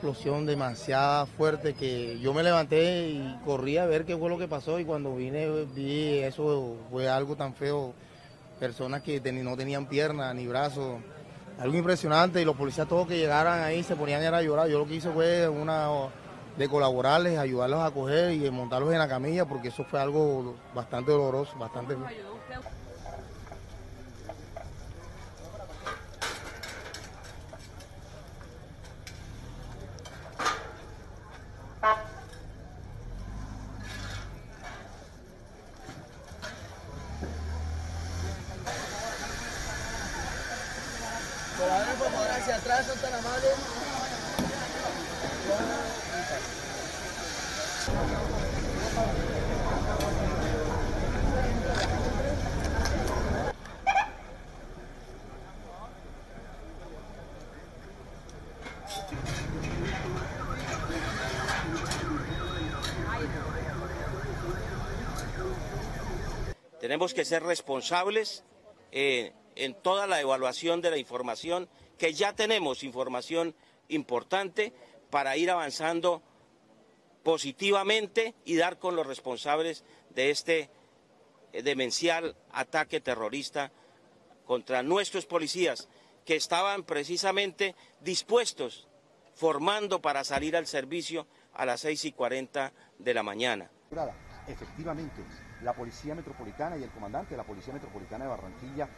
explosión demasiada fuerte que yo me levanté y corrí a ver qué fue lo que pasó y cuando vine vi eso, fue algo tan feo, personas que no tenían piernas ni brazos, algo impresionante y los policías todos que llegaran ahí se ponían a llorar, yo lo que hice fue una de colaborarles, ayudarlos a coger y montarlos en la camilla porque eso fue algo bastante doloroso, bastante... por favor, hacia atrás, son tan amables. Tenemos que ser responsables eh, en toda la evaluación de la información, que ya tenemos información importante para ir avanzando positivamente y dar con los responsables de este eh, demencial ataque terrorista contra nuestros policías que estaban precisamente dispuestos, formando para salir al servicio a las 6 y 40 de la mañana. Efectivamente, la Policía Metropolitana y el comandante de la Policía Metropolitana de Barranquilla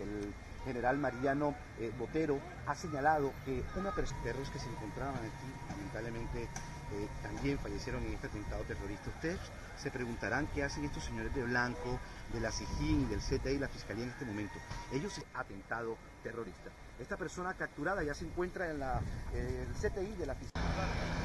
el general Mariano eh, Botero ha señalado que una los perros que se encontraban aquí, lamentablemente, eh, también fallecieron en este atentado terrorista. Ustedes se preguntarán qué hacen estos señores de blanco, de la SIGIN y del CTI la Fiscalía en este momento. Ellos atentado terrorista. Esta persona capturada ya se encuentra en la, el CTI de la Fiscalía.